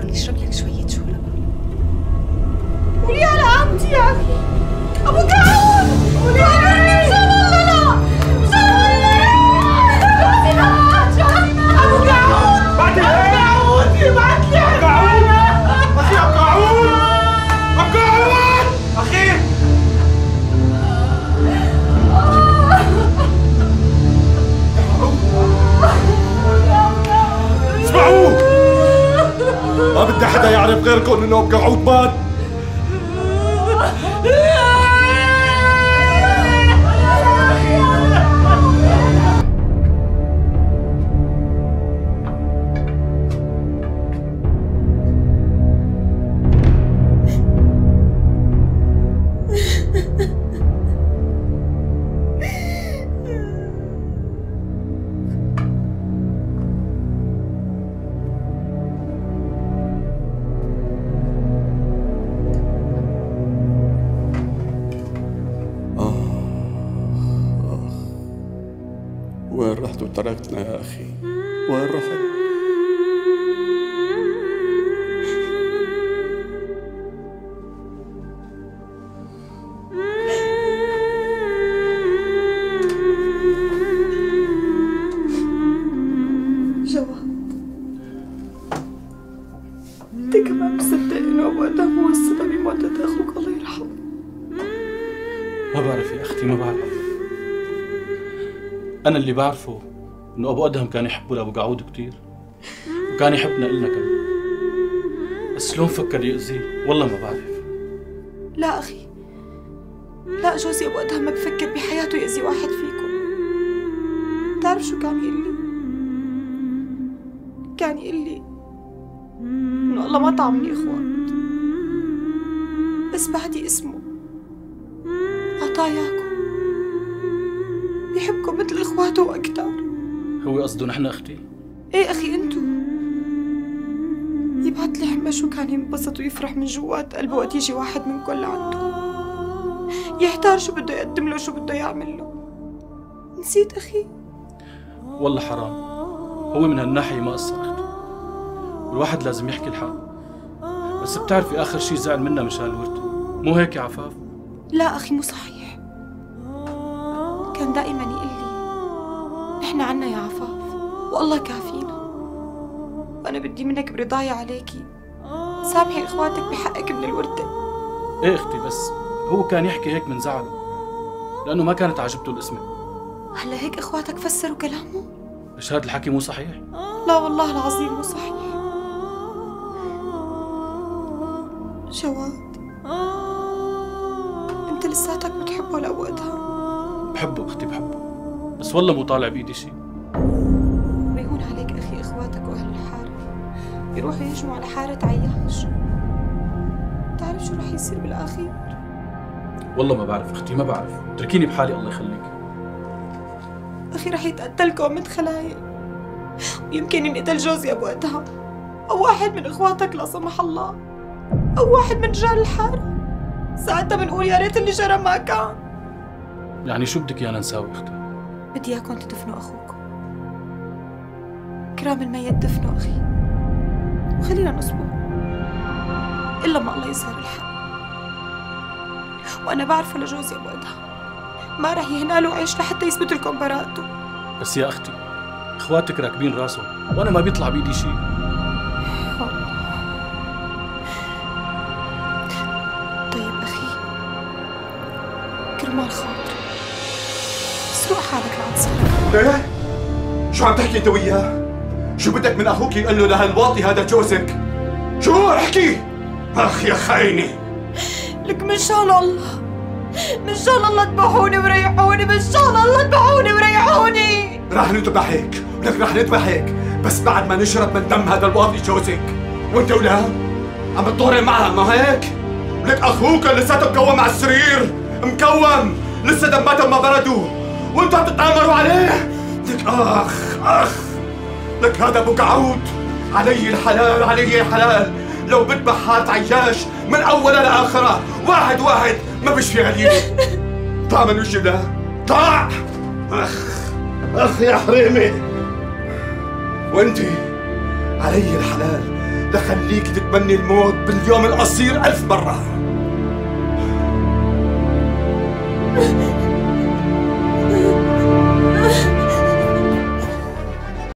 خبرني اشرب لك شوية شوربة قولي على عمتي يا أخي ابو كعون قولي على حدا يعرف غيركم إنه ابو قعود وين رحت وتركتنا يا أخي؟ وين رحت؟ جواد انت كمان مصدق إنه أبو آدم هو السبب بموتة أخوك الله يرحمه. ما بعرف يا أختي ما بعرف. أنا اللي بعرفه إنه أبو أدهم كان يحبه لأبو قعود كثير وكان يحبنا إلنا كمان. بس شلون فكر يأذيه والله ما بعرف. لا أخي. لا جوزي أبو أدهم ما بفكر بحياته يأذي واحد فيكم. بتعرف شو كان يقول لي؟ كان يقول لي إنه الله ما طعمني اخوات بس بعدي اسمه. عطاياكم اخواته وأكثر هو قصده نحن أختي؟ إيه أخي انتو يبعت لي حما شو كان ينبسط ويفرح من جوات قلبه وقت يجي واحد منكم لعنده يحتار شو بده يقدم له شو بده يعمل له. نسيت أخي؟ والله حرام. هو من هالناحية ما قصر أختي. والواحد لازم يحكي الحق. بس بتعرفي آخر شي زعل منا مشان الورثة مو هيك يا عفاف؟ لا أخي مو صحيح. كان دائما يقول نحن عنا يا عفاف. والله كافينا. وأنا بدي منك برضايا عليكي. سامحي إخواتك بحقك من الوردة. إيه أختي بس هو كان يحكي هيك من زعله. لأنه ما كانت عجبته الاسمة هلا هيك إخواتك فسروا كلامه؟ ليش هذا الحكي مو صحيح؟ لا والله العظيم مو صحيح. جواد أنت لساتك بتحبه ادهم بحبه أختي بحبه. بس والله مو طالع بإيدي شيء بيهون عليك أخي إخواتك وأهل الحارة. بيروحوا يهجموا على حارة عياش. بتعرف شو رح يصير بالاخير والله ما بعرف أختي ما بعرف. اتركيني بحالي الله يخليك. أخي رح يتقتل كومة خلايل ويمكن ينقتل جوزي أبو أدهم. أو واحد من إخواتك لا سمح الله. أو واحد من رجال الحارة. ساعتها بنقول يا ريت اللي جرى ما كان. يعني شو بدك إيانا نساوي أختي؟ بدي إياكم تدفنوا أخوكم. كرام الميت دفنوا أخي. وخلينا نصبر. إلا ما الله يظهر الحق. وأنا بعرفه لجوزي ابو ادهم ما رح يهنا له عيش لحتى يثبت لكم براءته. بس يا أختي أخواتك راكبين راسهم وأنا ما بيطلع بايدي شيء. طيب أخي كرمال سروق حالك لعند صاحبك إيه؟ شو عم تحكي أنت وياه؟ شو بدك من أخوك يقول له لهالواطي هذا جوزك؟ شو أحكي؟ أخ يا خايني لك من شان الله. من شان الله اذبحوني وريحوني من شان الله اذبحوني وريحوني. رح نذبحك لك رح نذبحك بس بعد ما نشرب من دم هذا الواطي جوزك. وأنت ولا؟ عم تطوري معها ما هيك؟ لك أخوك لساته مكوم على السرير. مكوم لسه دماته ما بردوا. وانتوا عم تتآمروا عليه؟ لك أخ أخ لك هذا ابو قعود علي الحلال علي الحلال. لو بذبح هات عياش من اولها لاخرها واحد واحد. ما بشفي عليه ضاع من وجهي ده ضاع أخ أخ يا حريمي. وانت علي الحلال لخليك تتمني الموت باليوم القصير ألف مرة.